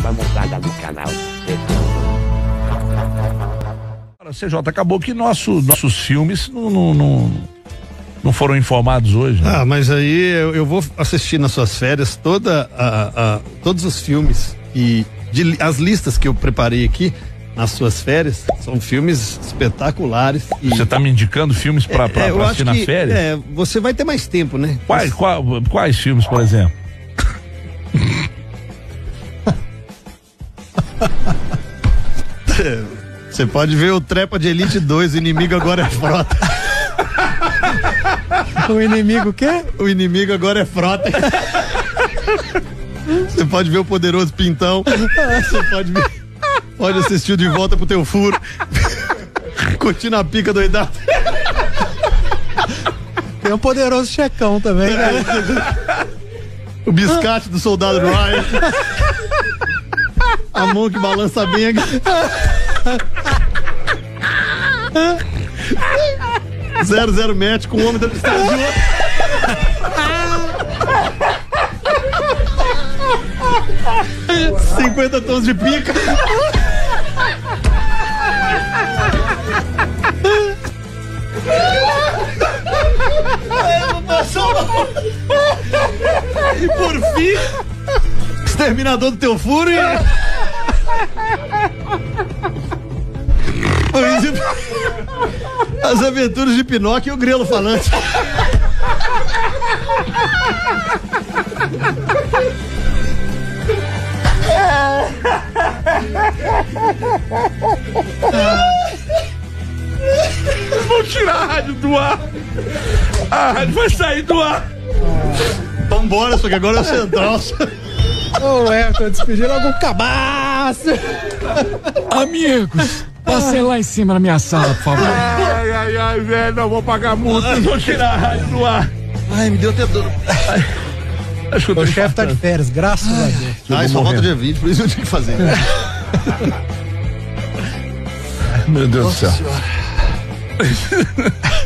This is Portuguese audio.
nova moçada do canal. CJ, acabou que nosso, nossos filmes não, não, não, não foram informados hoje. Né? Ah, mas aí eu, eu, vou assistir nas suas férias toda a, a, todos os filmes e de, as listas que eu preparei aqui nas suas férias são filmes espetaculares. E... Você está me indicando filmes para é, é, assistir nas férias? É, você vai ter mais tempo, né? Quais, quais, quais filmes, por exemplo? Você pode ver o Trepa de Elite 2, o inimigo agora é frota. o inimigo o quê? O inimigo agora é frota. Você pode ver o poderoso Pintão. Você pode ver. Pode assistir de volta pro teu furo. Curtindo a pica doidada. Tem um poderoso checão também, né? O biscate do soldado Ryan. A mão que balança bem. Zero, zero match com o homem da pistola de ouro. Cinquenta tons de pica. E por fim, exterminador do teu furo e. As aventuras de Pinóquio e o grelo falante. Vou tirar a rádio do ar. A rádio vai sair do ar. Vambora, só que agora é o central. Ô, é, tô despedindo algum cabaço. Amigos, passem lá em cima na minha sala, por favor. Ai, ai, ai, velho, não vou pagar multa, vou tirar a rádio do ar. Ai, me deu até dor. O chefe tá de férias, graças a Deus. Ah, só volta dia 20, por isso eu tinha que fazer. Meu Deus Nossa do céu.